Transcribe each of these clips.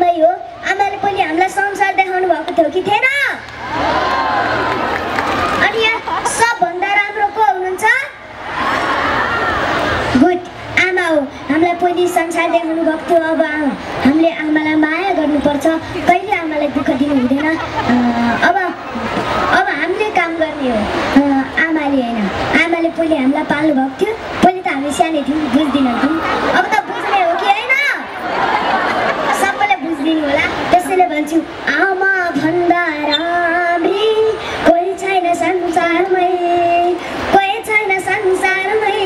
आमै हो। आमाले पनि हामीलाई संसार देखाउनु भएको थियो कि थिएन? अनि यहाँ सबभन्दा राम्रो को हुनुहुन्छ? गुड। आमा हो। हामीलाई पहिले संसार देखाउनु भएको थियो। अब हामीले आमालाई माया गर्नुपर्छ। कहिले आमालाई दुःख दिनु हुँदैन? अब अब हामीले काम गर्ने हो। आमाले होइन। आमाले पहिले हामीलाई पाल्नु भएको थियो। पहिले त हामी सानै थियौँ बुझ्दिनँ थियौँ अब त बुझ्ने हो कि होइन बुझिदिनु होला त्यसैले भन्छु आमा भन्दा राम्री कोही छैन संसारमै कोही छैन संसारमै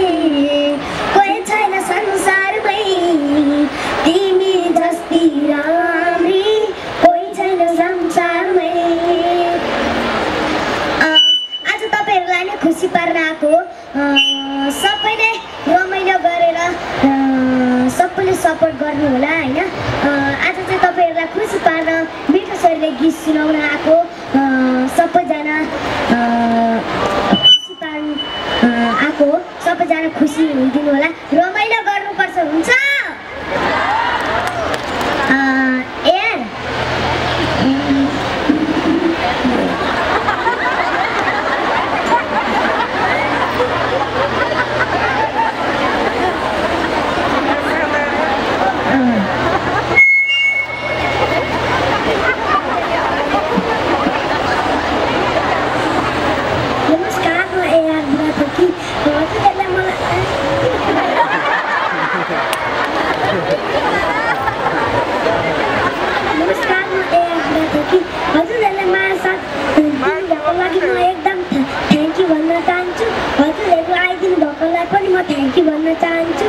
कोही छैन संसारमै। तिमी जस्ती राम्री कोही छैन संसारमै। आज तपाईँहरूलाई नै खुसी पार्न आएको सबैले रमाइलो गरेर सबैले सपोर्ट गर्नु होला होइन? आज चाहिँ तपाईँहरूलाई खुसी पार्न मिठो स्वरले गीत सुनाउन आएको सबैजना खुसी पार्नु आएको सबैजना खुसी हुइदिनु होला। रमाइलो गर्नुपर्छ हुन्छ? नमस्कार म एआर नमस्कार म एआर साथ दिनुभएको लागि म एकदम थ्याङ्क यू भन्न चाहन्छु हजुरहरू आइदिनु भएकोलाई पनि म थ्याङ्क यू भन्न चाहन्छु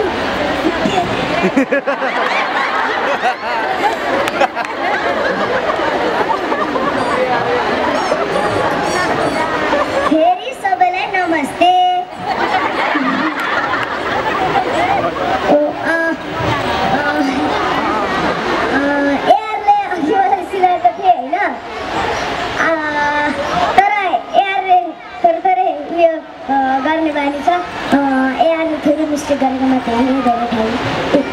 फेरि सबैलाई नमस्ते ओ, अँ, अँ, अँ, एआरले अघि मलाई सिलाएको थिएँ होइन तर एआरले थोरै थोरै उयो गर्ने बानी छ अँ, एआरले थोरै मिस्टेक गरेकोमा धेरै धेरै यू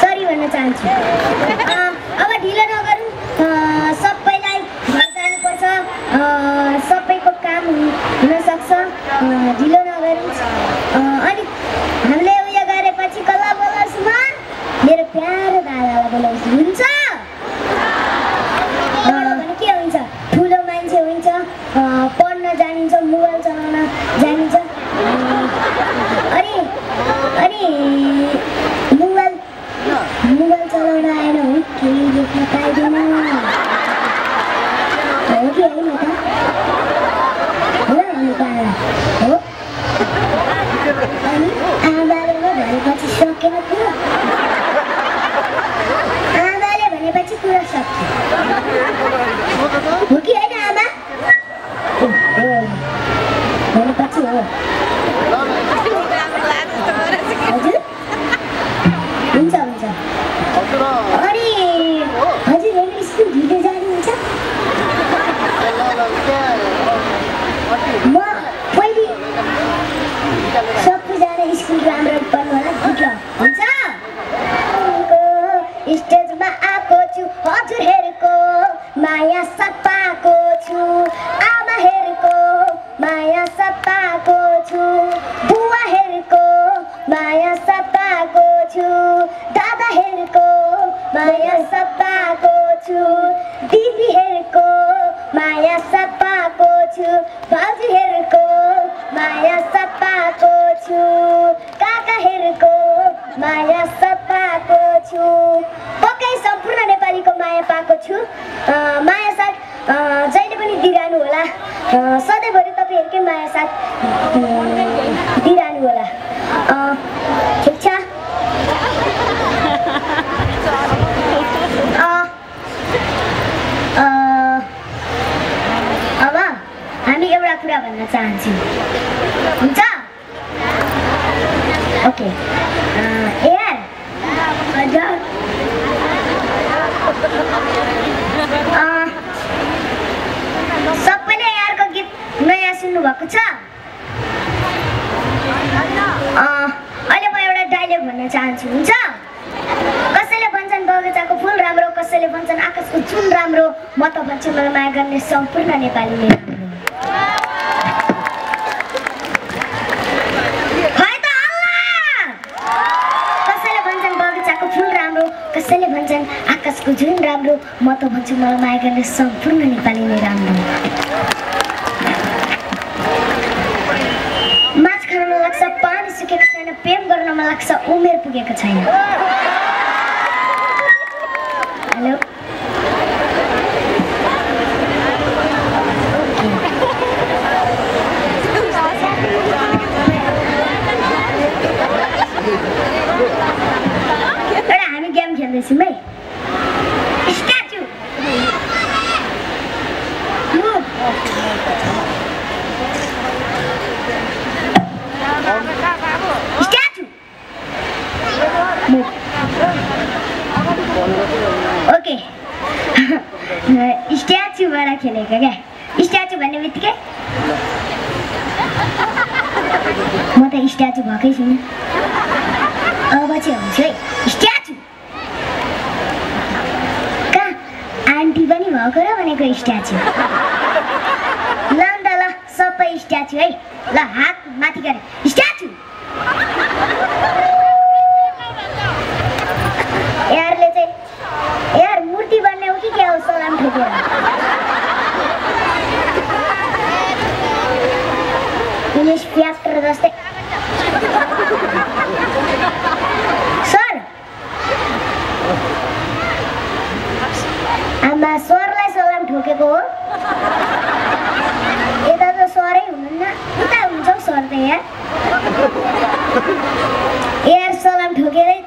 सरी भन्न चाहन्छु अब ढिलो नगरौँ सबैलाई घर जानुपर्छ अँ, सबैको काम हुन- हुनसक्छ ढिलो नगरौँ अनि हामीले उयो गरेपछि कसलाई बोलाउँछु म मेरो प्यारो दादालाई बोलाउँछु हुन्छ अँ, भने के हुन्छ ठुलो मान्छे हुन्छ अँ, पढ्न जानिन्छ मोबाइल चलाउन जानिन्छ अँ, अनि अनि मोबाइल मोबाइल चलाउन आएन भने केही लेख्न पाइँदैन हो कि होइन त हो भन्नु पाएन हो अनि आमाले नै भनेपछि सकेन कुरो आमाले कि होइन आमा हो, हो। हुन्छ हुन्छ अनि हजुरहरू स्कुल ढिलो जानुहुन्छ म पहिले सबैजना स्कुल राम्रो पढ्नु होला गुड लक हुन्छ स्टेजमा आएको छु हजुरहरूको माया पाएको छु आमाहरूको माया साथ पाएको छु बुवाहरूको माया साथ पाएको छु दादाहरूको माया साथ पाएको छु दिदीहरूको माया साथ दिइरहनु होला ठिक छ अब हामी एउटा कुरा भन्न चाहन्छौँ हुन्छ ओके अँ, यार हजुर अँ, सबैले यारको गीत नयाँ सुन्नुभएको छ अँ, अहिले म एउटा डाइलग भन्न चाहन्छु हुन्छ कसैले भन्छन् बगैँचाको फुल राम्रो कसैले भन्छन् आकाशको जुन राम्रो म त भन्छु मलाई माया गर्ने सम्पूर्ण नेपालीले! कसैले भन्छन् बगैँचाको फुल राम्रो कसैले भन्छन् आकाशको जुन राम्रो म त भन्छु मलाई माया गर्ने सम्पूर्ण नेपाली नै राम्रो माछ खान मन लाग्छ पानी सुकेको छैन प्रेम गर्न मन लाग्छ उमेर पुगेको छैन हेलो एउटा हामी गेम खेल्दैछौँ है स्ट्याचु स्ट्याचु ओके स्ट्याचुबाट खेलेको क्या स्ट्याचु भन्ने बित्तिकै म त स्ट्याचु भएकै छुइनँ अब चाहिँ हुन्छ है स्ट्याचु कहाँ आन्टी पनि भएको र भनेको स्ट्याचु ल त ल सबै स्ट्याचु है ल हात माथि गरे स्ट्याचु यारले चाहिँ यार मूर्ति बन्ने हो कि क्या हो सलाम ठोकेर इङ्ग्लिस प्याक्टर जस्तै सर आमा सरलाई सलाम ठोकेको हो। यता त सरै हुनुहुन्न। उता हुन्छ हौ सर त यार यार सलाम ठोकेरै।